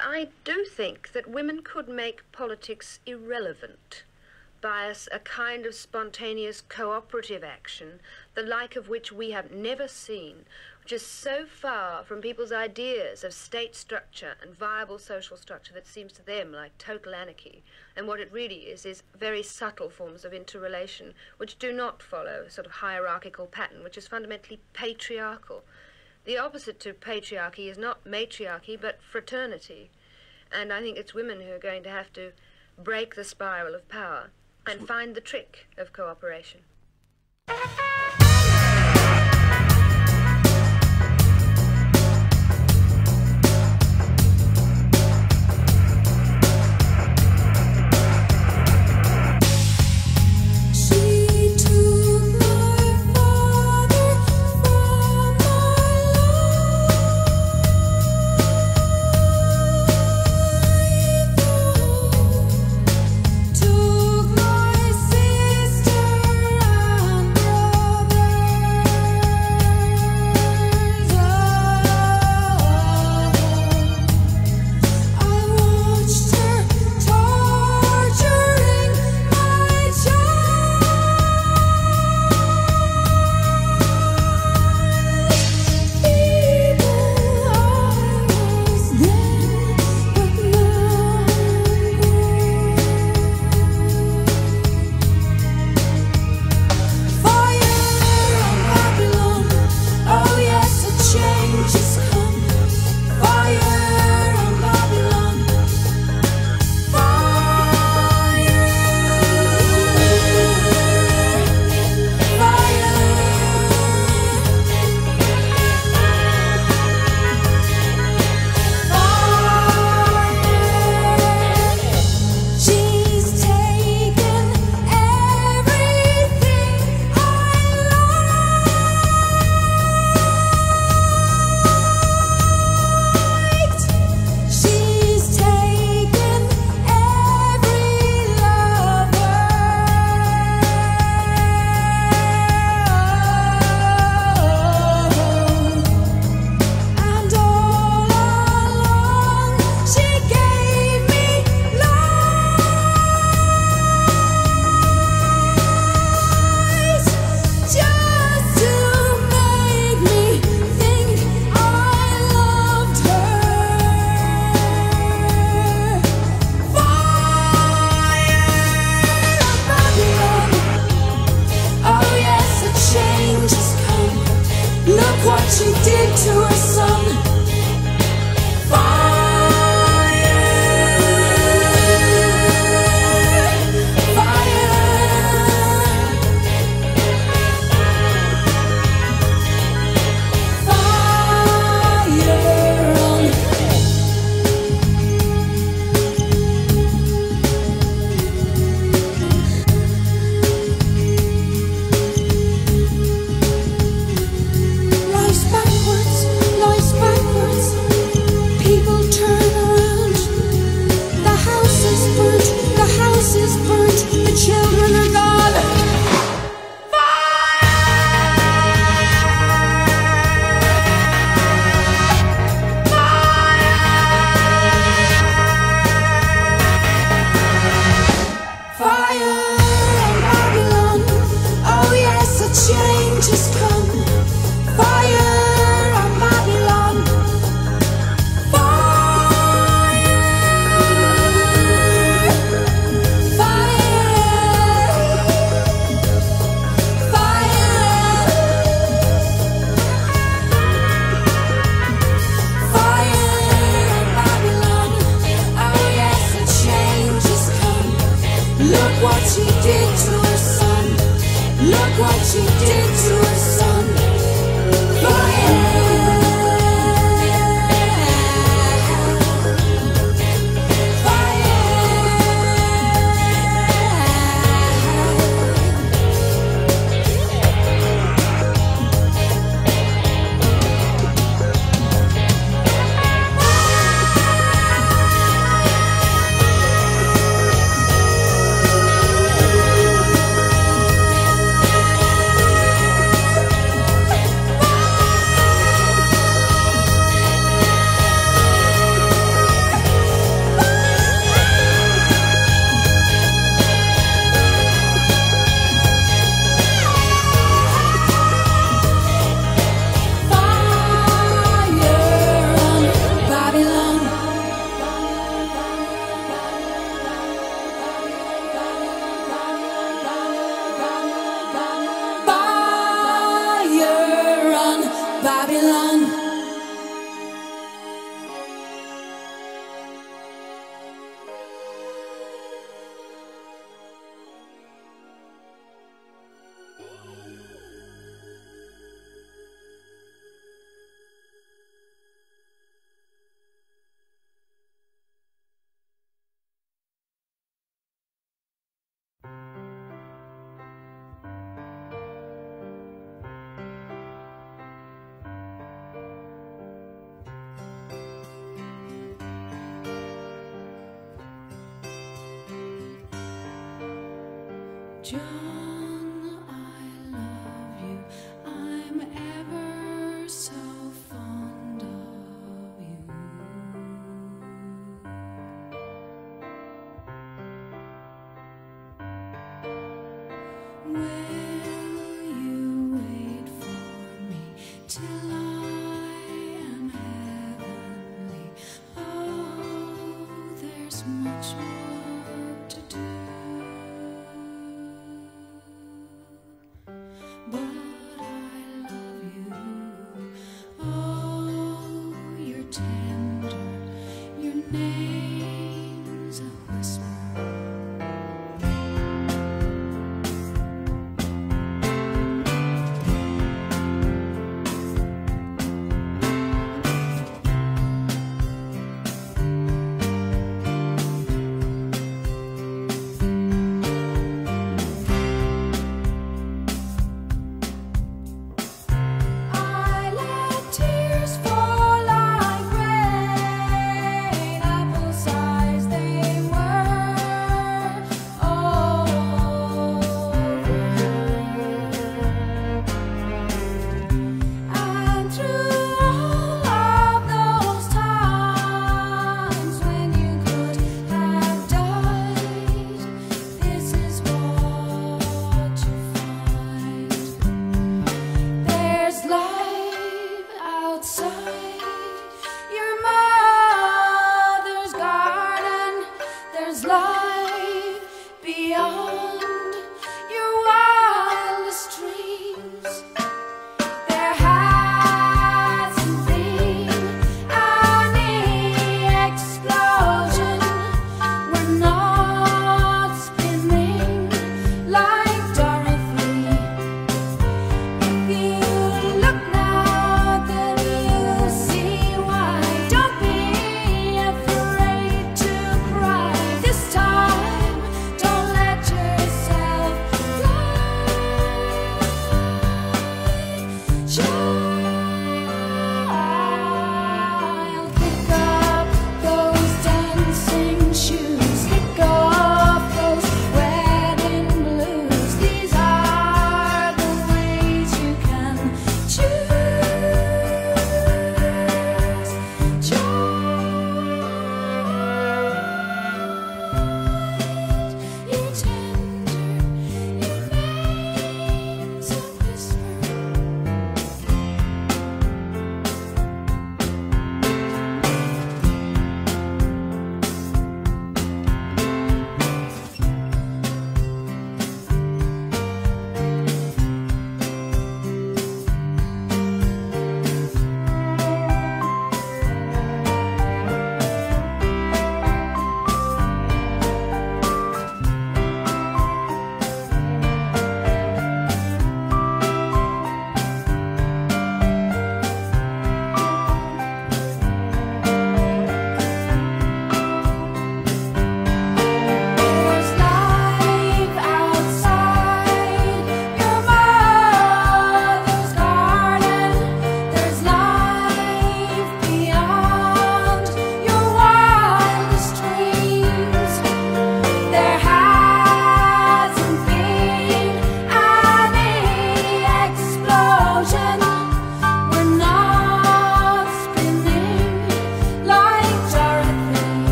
I do think that women could make politics irrelevant by a, a, kind of spontaneous cooperative action, the like of which we have never seen, which is so far from people's ideas of state structure and viable social structure that seems to them like total anarchy. And what it really is, is very subtle forms of interrelation, which do not follow a sort of hierarchical pattern, which is fundamentally patriarchal. The opposite to patriarchy is not matriarchy, but fraternity. And I think it's women who are going to have to break the spiral of power and find the trick of cooperation.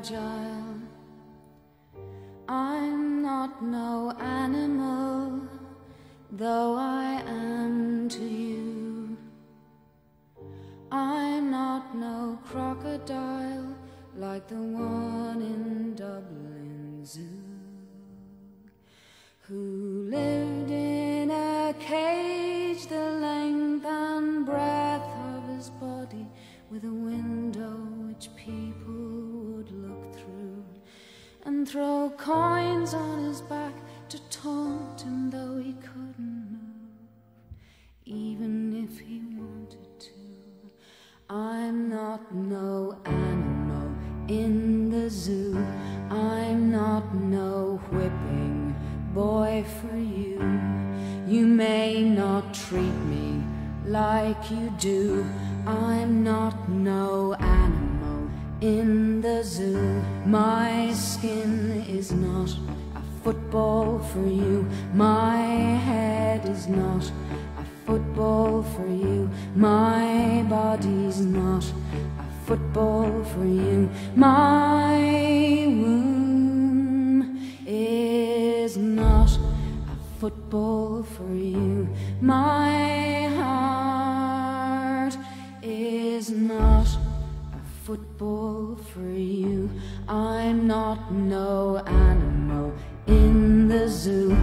fragile. throw coins on his back to taunt him, though he couldn't move, even if he wanted to. I'm not no animal in the zoo. I'm not no whipping boy for you. You may not treat me like you do. I'm not no animal in the zoo. My football for you. My head is not a football for you. My body's not a football for you. My womb is not a football for you. My heart is not a football for you. I'm not no animal zoo.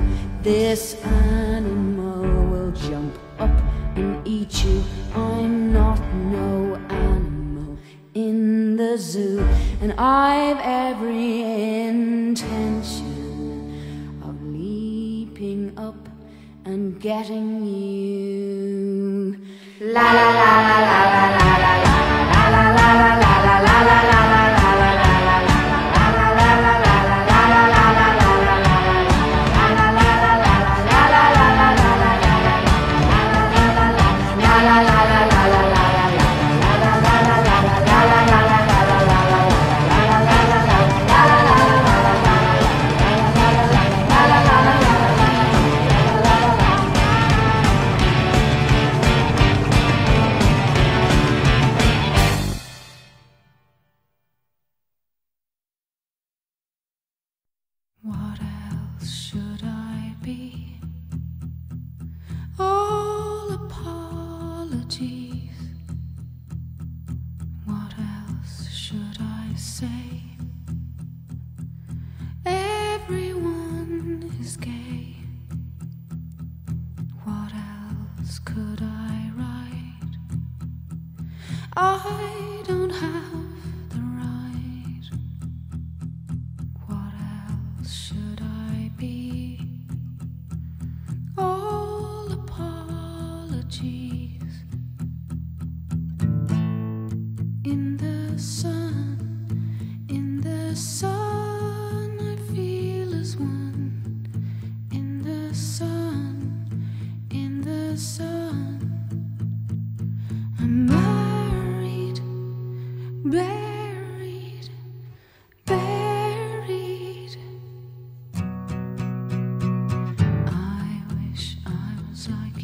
This animal will jump up and eat you. I'm not no animal in the zoo, and I've every intention of leaping up and getting you. La la la la la la.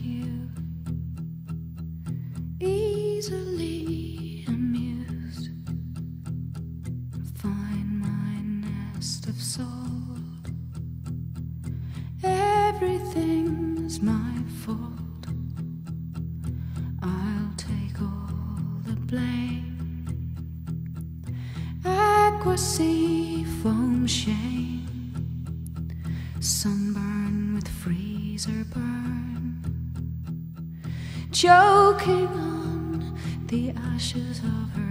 you easily. ashes of her.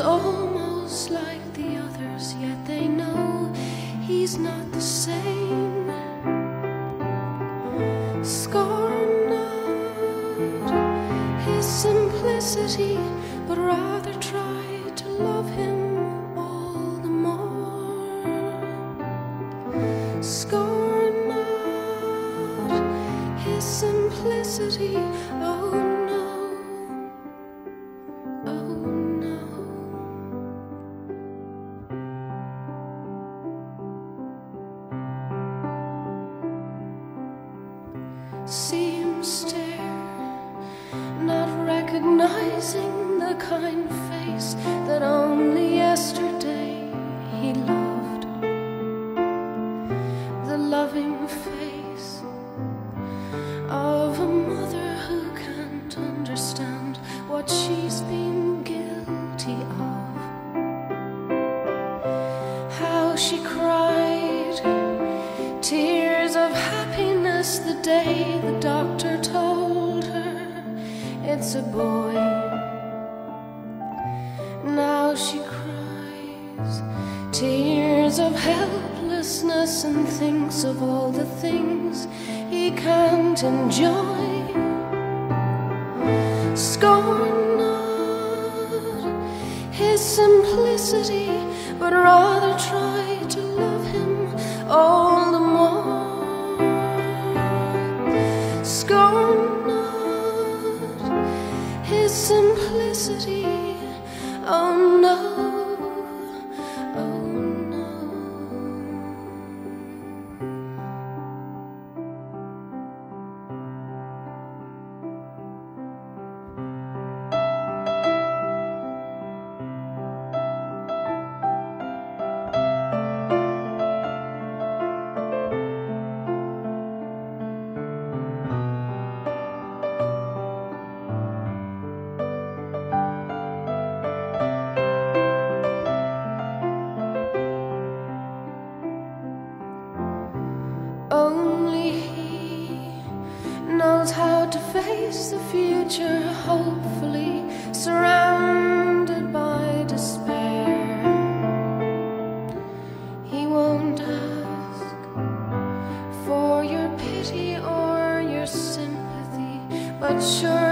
so she cried tears of happiness the day the doctor told her it's a boy. Now she cries tears of helplessness and thinks of all the things he can't enjoy. Scorn not his simplicity, but rather try sure.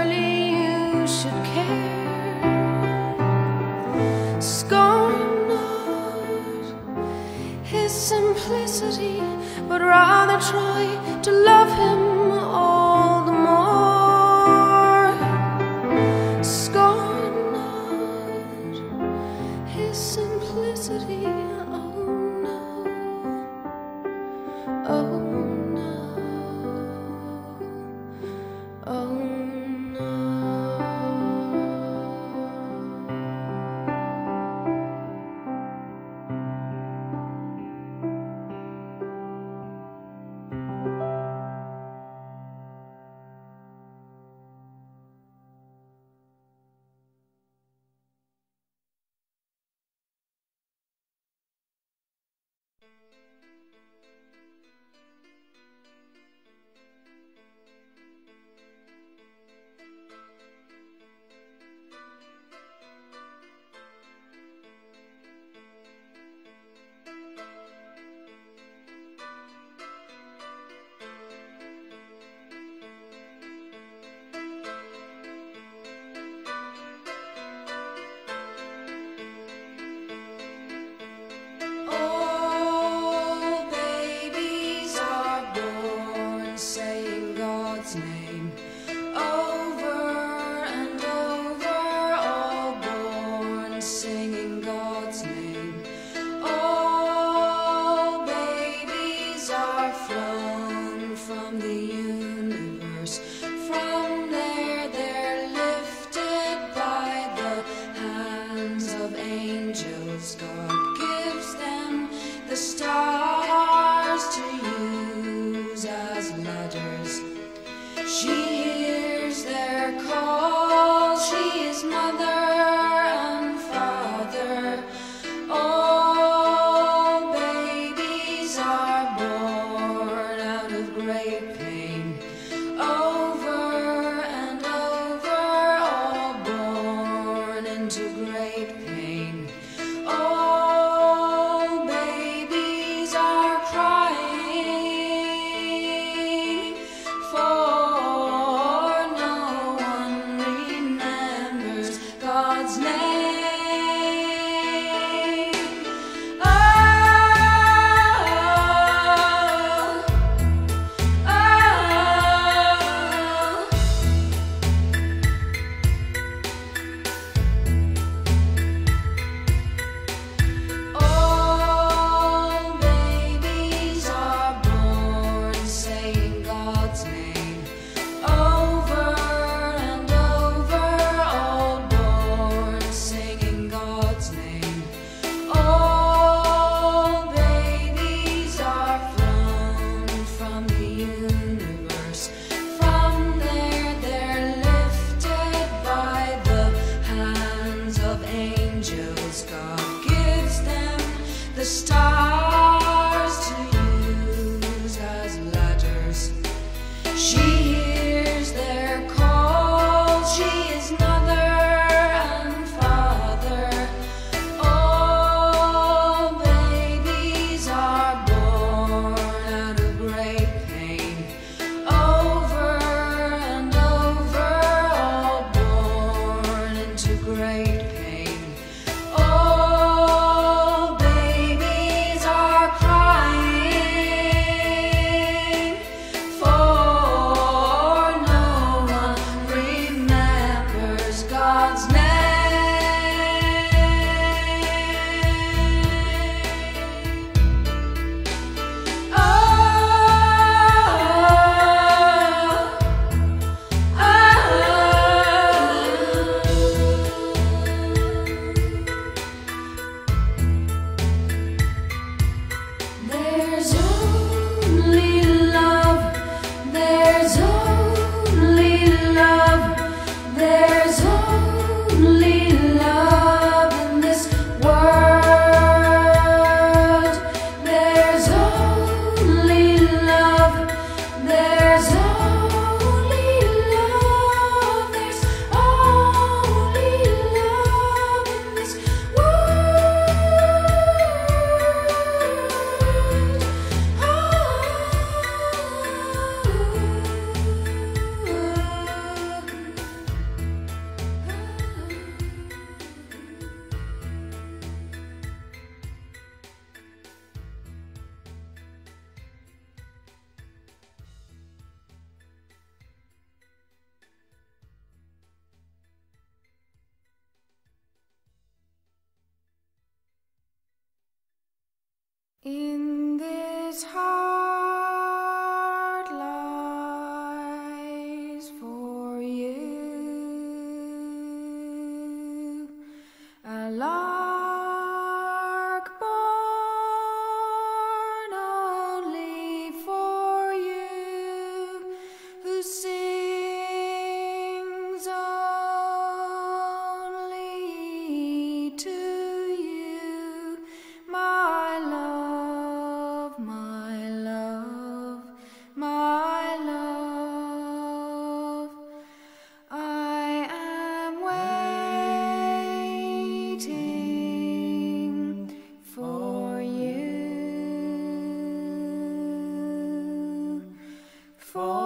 for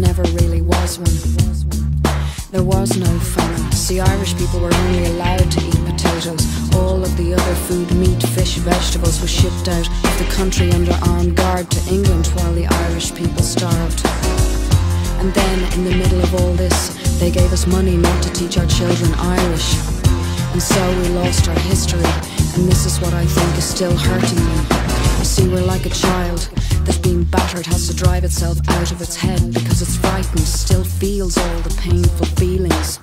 never really was one. There was no famine. See, Irish people were only allowed to eat potatoes. All of the other food, meat, fish, vegetables, was shipped out of the country under armed guard to England while the Irish people starved. And then, in the middle of all this, they gave us money not to teach our children Irish. And so we lost our history, and this is what I think is still hurting me. See, we're like a child that's been battered, has to drive itself out of its head because it's frightened, still feels all the painful feelings.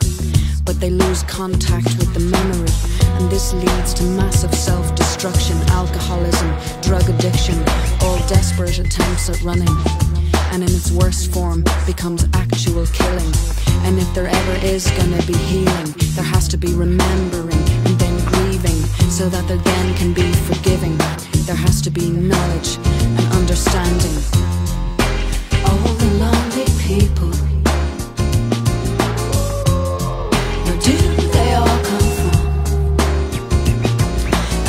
But they lose contact with the memory, and this leads to massive self destruction, alcoholism, drug addiction, all desperate attempts at running and in its worst form becomes actual killing. And if there ever is gonna be healing, there has to be remembering and then grieving, so that there then can be forgiving. There has to be knowledge and understanding. All the lonely people. Where do they all come from?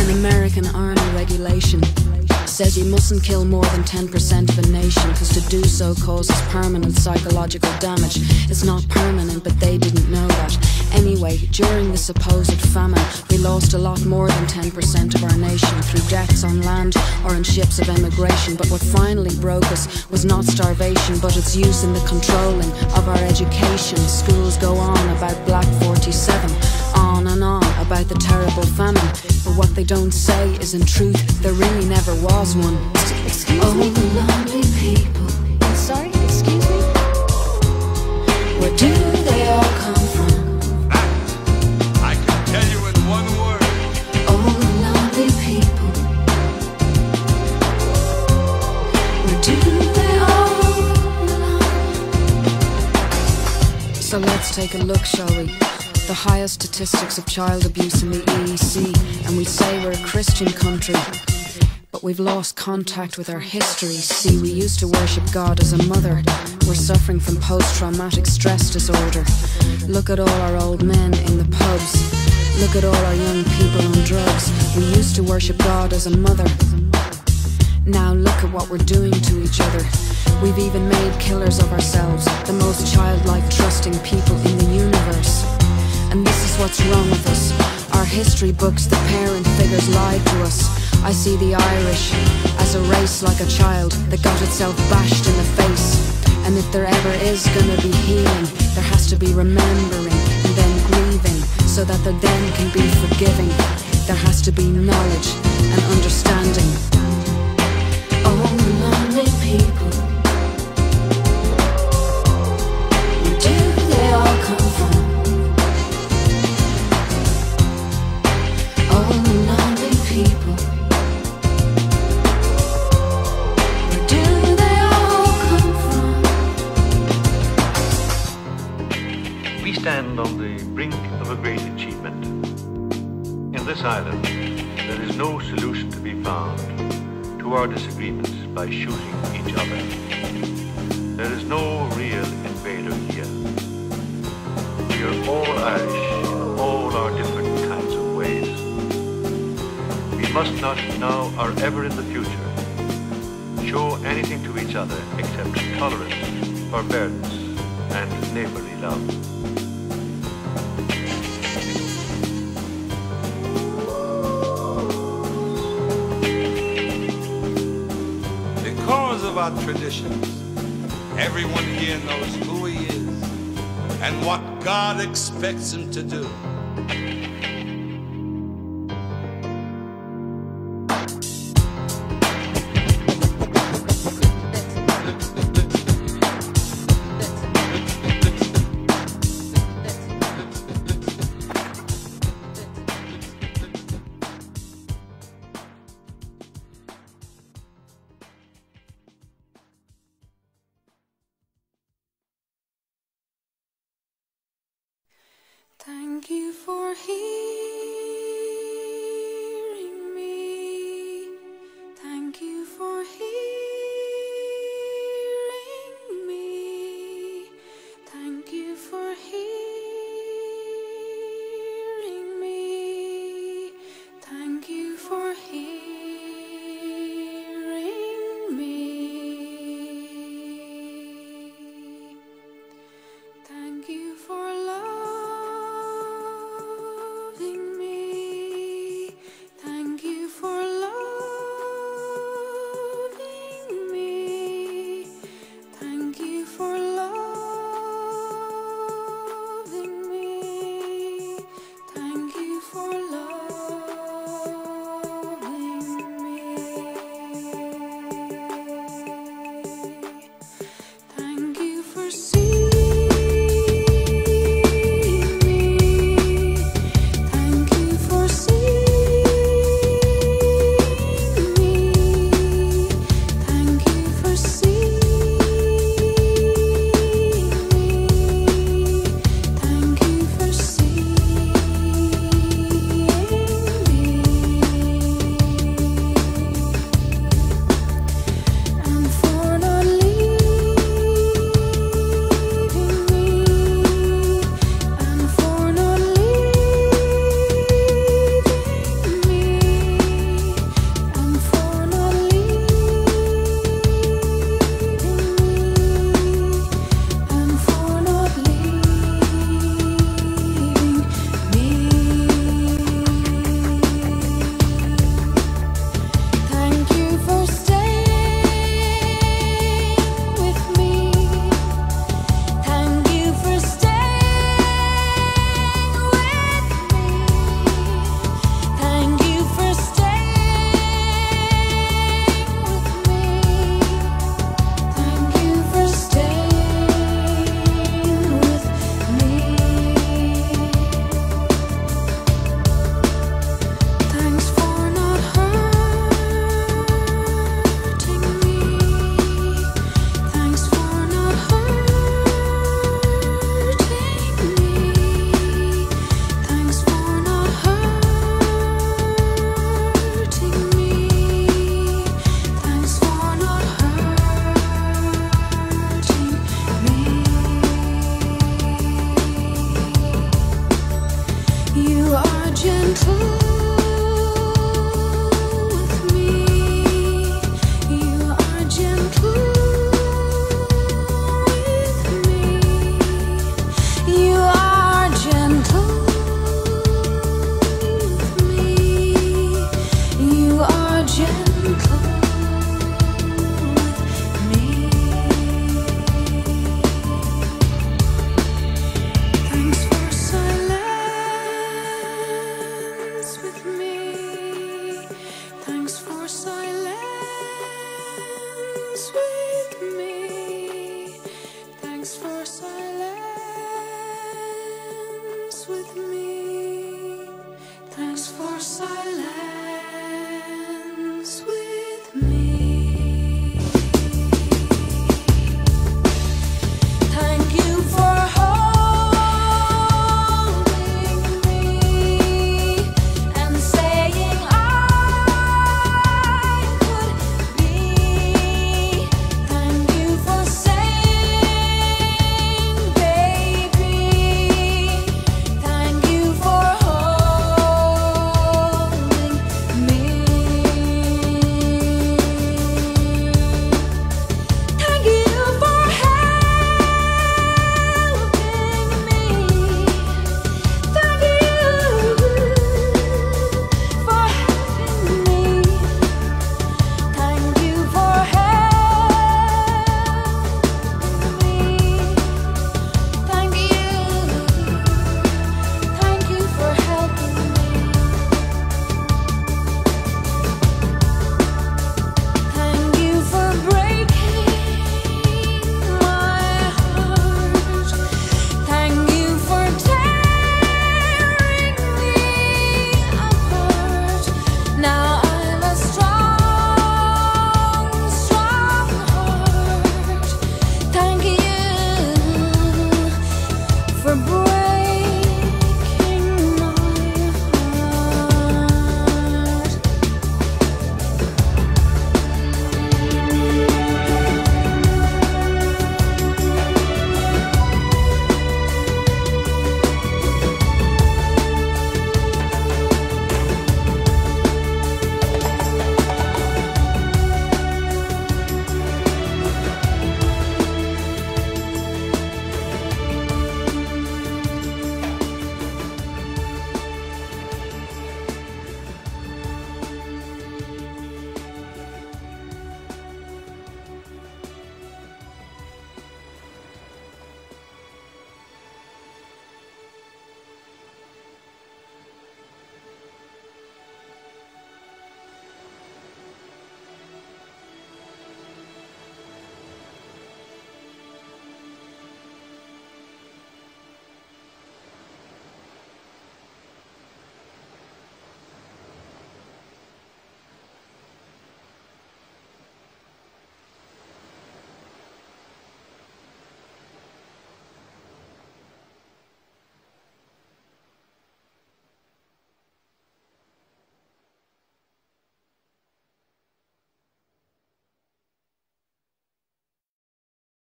An American army regulation says you mustn't kill more than 10% of a nation because to do so causes permanent psychological damage. It's not permanent, but they didn't know that. Anyway, during the supposed famine, we lost a lot more than 10% of our nation through deaths on land or in ships of emigration. But what finally broke us was not starvation, but its use in the controlling of our education. Schools go on about Black 47, on and on about the terrible famine. But what they don't say is in truth, there really never was one. Excuse oh, me? the lonely people. Sorry, excuse me? Where do they all come let's take a look, shall we? the highest statistics of child abuse in the EEC, and we say we're a Christian country. But we've lost contact with our history. See, we used to worship God as a mother. We're suffering from post traumatic stress disorder. Look at all our old men in the pubs. Look at all our young people on drugs. We used to worship God as a mother. Now look at what we're doing to each other. We've even made killers of ourselves, the most childlike, trusting people in the universe. And this is what's wrong with us. Our history books, the parent figures lied to us. I see the Irish as a race like a child that got itself bashed in the face. And if there ever is gonna be healing, there has to be remembering and then grieving, so that there then can be forgiving. There has to be knowledge and understanding. Our disagreements by shooting each other. There is no real invader here. We are all Irish in all our different kinds of ways. We must not now or ever in the future show anything to each other except tolerance, and everyone here knows who he is and what God expects him to do.